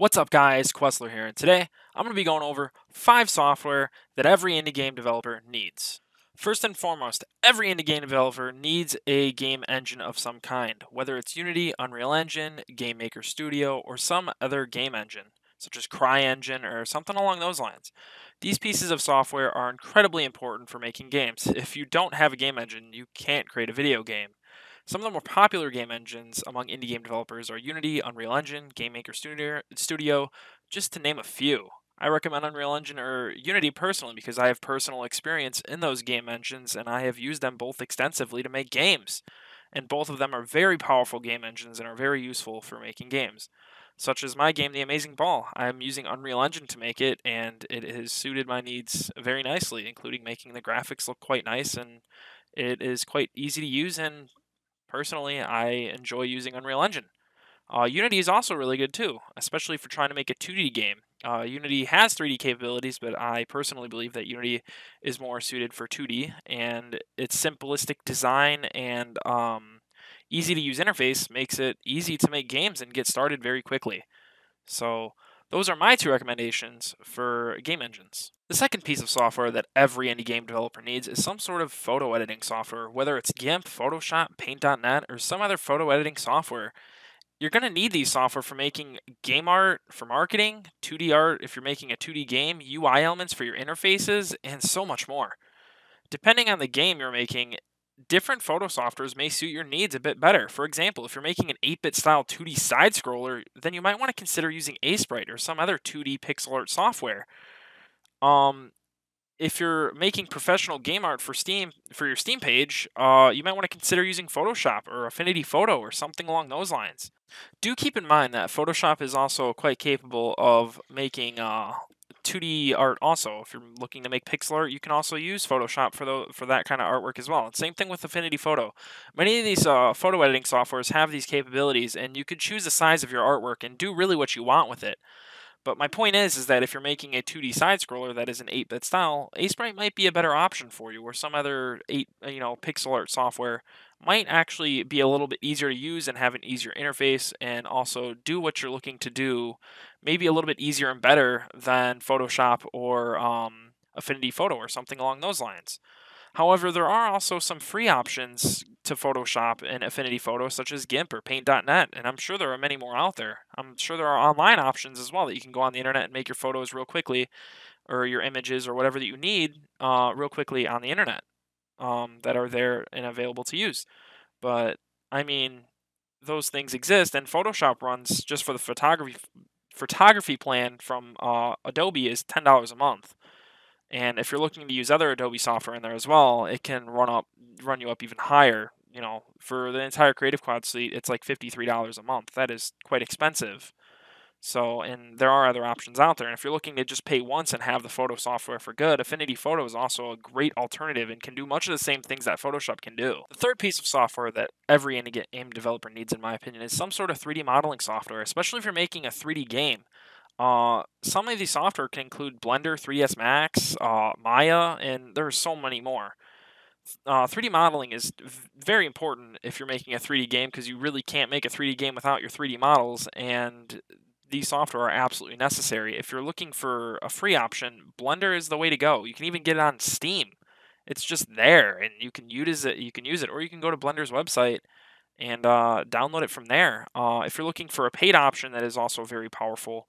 What's up guys, Cwesolo here, and today I'm going to be going over 5 software that every indie game developer needs. First and foremost, every indie game developer needs a game engine of some kind, whether it's Unity, Unreal Engine, Game Maker Studio, or some other game engine, such as CryEngine or something along those lines. These pieces of software are incredibly important for making games. If you don't have a game engine, you can't create a video game. Some of the more popular game engines among indie game developers are Unity, Unreal Engine, Game Maker Studio, just to name a few. I recommend Unreal Engine or Unity personally because I have personal experience in those game engines and I have used them both extensively to make games. And both of them are very powerful game engines and are very useful for making games. Such as my game, The Amazing Ball. I'm using Unreal Engine to make it, and it has suited my needs very nicely, including making the graphics look quite nice and it is quite easy to use and personally, I enjoy using Unreal Engine. Uh, Unity is also really good too, especially for trying to make a 2D game. Uh, Unity has 3D capabilities, but I personally believe that Unity is more suited for 2D, and its simplistic design and um, easy to use interface makes it easy to make games and get started very quickly. So, those are my two recommendations for game engines. The second piece of software that every indie game developer needs is some sort of photo editing software, whether it's GIMP, Photoshop, Paint.net, or some other photo editing software. You're going to need these software for making game art, for marketing, 2D art if you're making a 2D game, UI elements for your interfaces, and so much more. Depending on the game you're making, different photo softwares may suit your needs a bit better. For example, if you're making an 8-bit style 2D side scroller, then you might want to consider using Aseprite or some other 2D pixel art software. Um, if you're making professional game art for Steam for your Steam page, uh, you might want to consider using Photoshop or Affinity Photo or something along those lines. Do keep in mind that Photoshop is also quite capable of making uh, 2D art also. If you're looking to make pixel art, you can also use Photoshop for the, for that kind of artwork as well. same thing with Affinity Photo. Many of these uh, photo editing softwares have these capabilities, and you can choose the size of your artwork and do really what you want with it. But my point is, is that if you're making a 2D side scroller that is an 8-bit style, Aseprite might be a better option for you, or some other 8, you know, pixel art software might actually be a little bit easier to use and have an easier interface, and also do what you're looking to do, maybe a little bit easier and better than Photoshop or um, Affinity Photo or something along those lines. However, there are also some free options to Photoshop and Affinity Photo, such as GIMP or Paint.net, and I'm sure there are many more out there. I'm sure there are online options as well that you can go on the internet and make your photos real quickly, or your images or whatever that you need uh, real quickly on the internet um, that are there and available to use. But I mean, those things exist, and Photoshop runs just for the photography photography plan from uh, Adobe is ten dollars a month. And if you're looking to use other Adobe software in there as well, it can run up run you up even higher. You know, for the entire Creative Cloud suite, it's like $53 a month. That is quite expensive. So, and there are other options out there. And if you're looking to just pay once and have the photo software for good, Affinity Photo is also a great alternative and can do much of the same things that Photoshop can do. The third piece of software that every indie game developer needs, in my opinion, is some sort of 3D modeling software, especially if you're making a 3D game. Uh, some of these software can include Blender, 3ds Max, uh, Maya, and there's so many more. Uh, 3D modeling is very important if you're making a 3D game because you really can't make a 3D game without your 3D models, and these software are absolutely necessary. If you're looking for a free option, Blender is the way to go. You can even get it on Steam. It's just there, and you can use it. You can use it, or you can go to Blender's website and uh, download it from there. Uh, if you're looking for a paid option that is also very powerful,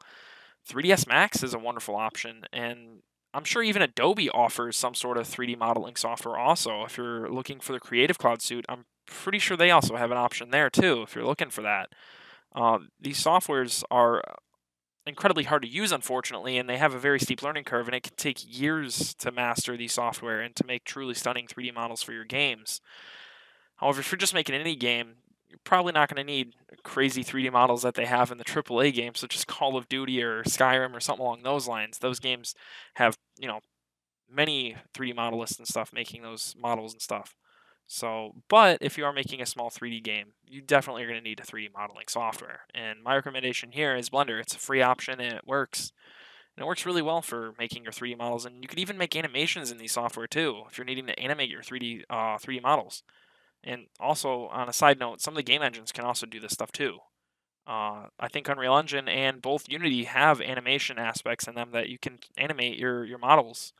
3ds Max is a wonderful option, and I'm sure even Adobe offers some sort of 3D modeling software also. If you're looking for the Creative Cloud suite, I'm pretty sure they also have an option there too if you're looking for that. Uh, these softwares are incredibly hard to use, unfortunately, and they have a very steep learning curve, and it can take years to master these software and to make truly stunning 3D models for your games. However, if you're just making any game, you're probably not going to need crazy 3D models that they have in the AAA games, such as Call of Duty or Skyrim or something along those lines. Those games have, you know, many 3D modelists and stuff making those models and stuff. So, but if you are making a small 3D game, you definitely are going to need a 3D modeling software. And my recommendation here is Blender. It's a free option and it works. And it works really well for making your 3D models. And you can even make animations in these software too, if you're needing to animate your 3D uh, 3D models. And also, on a side note, some of the game engines can also do this stuff too. Uh, I think Unreal Engine and both Unity have animation aspects in them that you can animate your, your models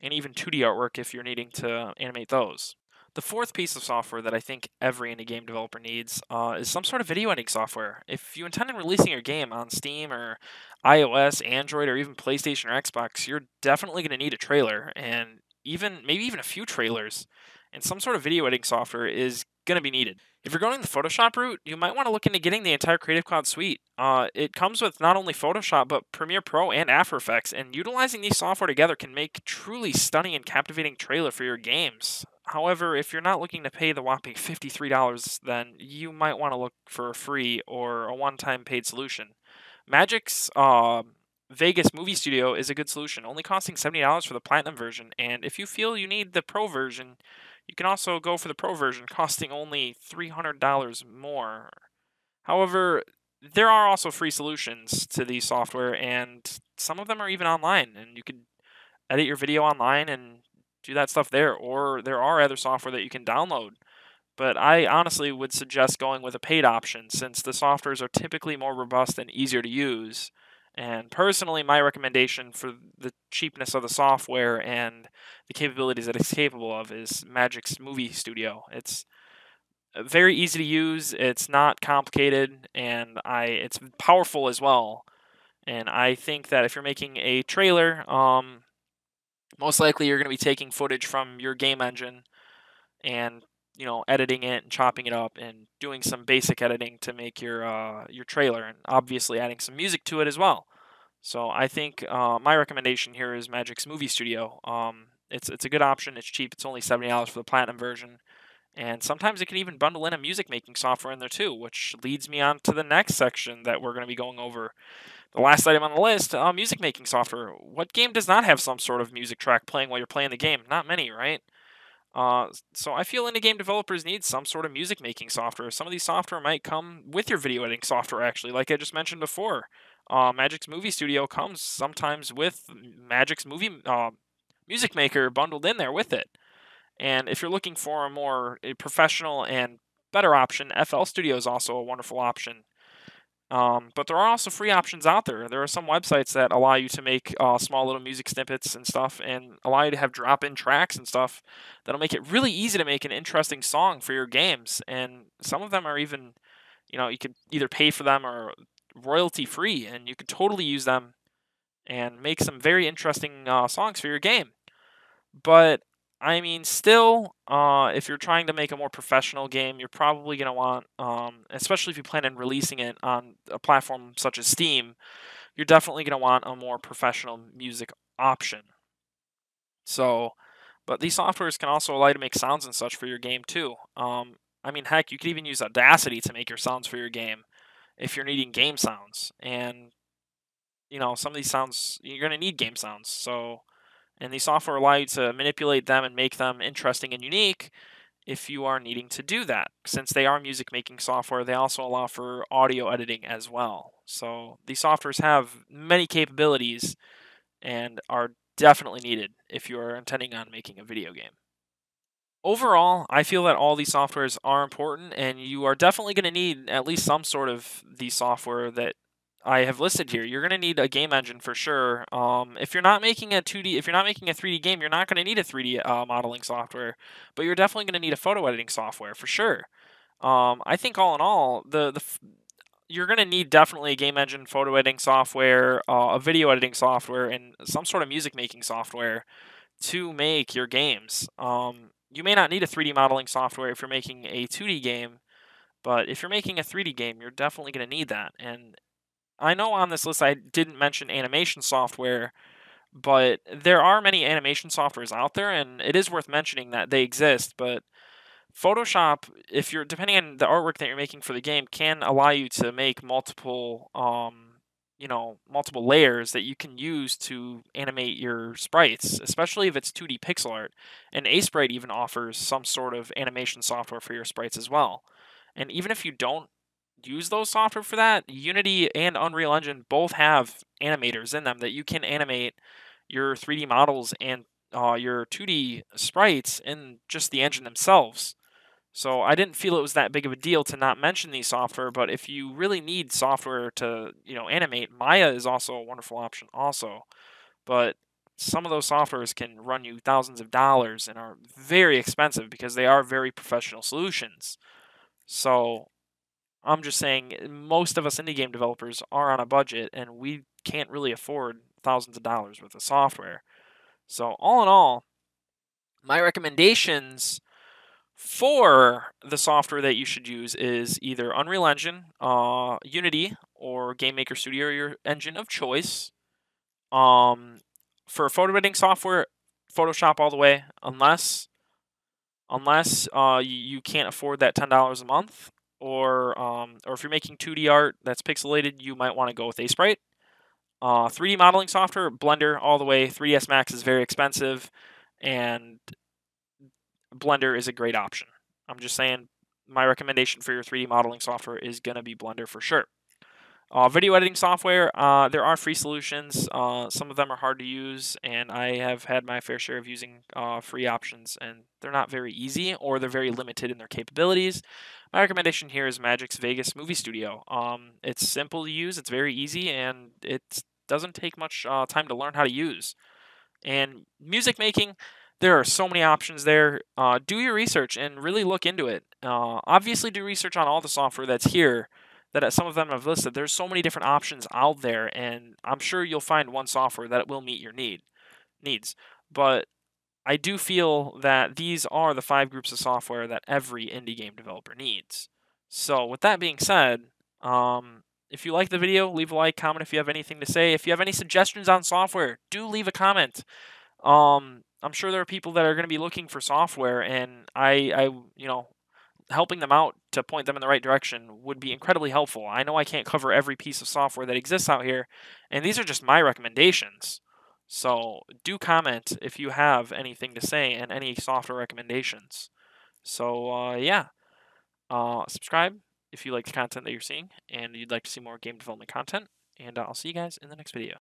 and even 2D artwork if you're needing to animate those. The fourth piece of software that I think every indie game developer needs uh, is some sort of video editing software. If you intend on releasing your game on Steam or iOS, Android, or even PlayStation or Xbox, you're definitely going to need a trailer and even maybe even a few trailers. And some sort of video editing software is going to be needed. If you're going the Photoshop route, you might want to look into getting the entire Creative Cloud suite. Uh, it comes with not only Photoshop, but Premiere Pro and After Effects, and utilizing these software together can make truly stunning and captivating trailer for your games. However, if you're not looking to pay the whopping $53, then you might want to look for a free or a one-time paid solution. Magix uh, Vegas Movie Studio is a good solution, only costing $70 for the Platinum version, and if you feel you need the Pro version, you can also go for the Pro version, costing only $300 more. However, there are also free solutions to these software, and some of them are even online, and you can edit your video online and do that stuff there. Or there are other software that you can download. But I honestly would suggest going with a paid option since the softwares are typically more robust and easier to use. And personally, my recommendation for the cheapness of the software and the capabilities that it's capable of is Magix Movie Studio. It's uh, very easy to use. It's not complicated, and I it's powerful as well. And I think that if you're making a trailer, um, most likely you're going to be taking footage from your game engine and you know editing it and chopping it up and doing some basic editing to make your uh, your trailer and obviously adding some music to it as well. So I think uh, my recommendation here is Magix Movie Studio. Um, it's it's a good option. It's cheap. It's only seventy dollars for the platinum version, and sometimes it can even bundle in a music making software in there too, which leads me on to the next section that we're going to be going over. The last item on the list, uh, music making software. What game does not have some sort of music track playing while you're playing the game? Not many, right? Uh, so I feel indie game developers need some sort of music making software. Some of these software might come with your video editing software, actually, like I just mentioned before. Uh, Magix Movie Studio comes sometimes with Magix Movie uh, Music Maker bundled in there with it. And if you're looking for a more professional and better option, FL Studio is also a wonderful option. Um, but there are also free options out there. There are some websites that allow you to make uh, small little music snippets and stuff and allow you to have drop in tracks and stuff that'll make it really easy to make an interesting song for your games. And some of them are even, you know, you could either pay for them or royalty free, and you could totally use them and make some very interesting uh, songs for your game. But I mean, still, uh, if you're trying to make a more professional game, you're probably going to want, um, especially if you plan on releasing it on a platform such as Steam, you're definitely going to want a more professional music option. So, but these softwares can also allow you to make sounds and such for your game too. Um, I mean, heck, you could even use Audacity to make your sounds for your game if you're needing game sounds. And, you know, some of these sounds, you're going to need game sounds. So, and the software allow you to manipulate them and make them interesting and unique if you are needing to do that. Since they are music making software, they also allow for audio editing as well. So these softwares have many capabilities and are definitely needed if you are intending on making a video game. Overall, I feel that all these softwares are important and you are definitely going to need at least some sort of the software that I have listed here. You're going to need a game engine for sure. Um, if you're not making a 2D, if you're not making a 3D game, you're not going to need a 3D uh, modeling software, but you're definitely going to need a photo editing software for sure. Um, I think all in all, the the you're going to need definitely a game engine, photo editing software, uh, a video editing software, and some sort of music making software to make your games. Um, you may not need a 3D modeling software if you're making a 2D game, but if you're making a 3D game, you're definitely going to need that. And I know on this list I didn't mention animation software, but there are many animation softwares out there, and it is worth mentioning that they exist. But Photoshop, if you're depending on the artwork that you're making for the game, can allow you to make multiple, um, you know, multiple layers that you can use to animate your sprites, especially if it's 2D pixel art. And Aseprite even offers some sort of animation software for your sprites as well. And even if you don't use those software for that, Unity and Unreal Engine both have animators in them that you can animate your 3D models and uh, your 2D sprites in just the engine themselves. So I didn't feel it was that big of a deal to not mention these software, but if you really need software to, you know, animate, Maya is also a wonderful option also. But some of those softwares can run you thousands of dollars and are very expensive because they are very professional solutions. So I'm just saying most of us indie game developers are on a budget and we can't really afford thousands of dollars worth of software. So all in all, my recommendations for the software that you should use is either Unreal Engine, uh, Unity, or Game Maker Studio, your engine of choice. Um, for photo editing software, Photoshop all the way, unless unless uh, you, you can't afford that ten dollars a month, or um, or if you're making 2D art that's pixelated, you might want to go with Aseprite. Uh, 3D modeling software, Blender all the way. 3ds Max is very expensive, and Blender is a great option. I'm just saying my recommendation for your 3D modeling software is going to be Blender for sure. Uh, video editing software, uh, there are free solutions. Uh, some of them are hard to use, and I have had my fair share of using uh, free options, and they're not very easy or they're very limited in their capabilities. My recommendation here is Magix Vegas Movie Studio. Um, it's simple to use, it's very easy, and it doesn't take much uh, time to learn how to use. And music making, there are so many options there. Uh, do your research and really look into it. obviously, do research on all the software that's here that some of them have listed. There's so many different options out there, and I'm sure you'll find one software that will meet your need needs. But I do feel that these are the five groups of software that every indie game developer needs. So with that being said, um, if you like the video, leave a like, comment if you have anything to say. If you have any suggestions on software, do leave a comment. Um, I'm sure there are people that are going to be looking for software, and I, I, you know, helping them out to point them in the right direction would be incredibly helpful. I know I can't cover every piece of software that exists out here, and these are just my recommendations. So do comment if you have anything to say and any software recommendations. So uh, yeah, uh, subscribe if you like the content that you're seeing and you'd like to see more game development content. And I'll see you guys in the next video.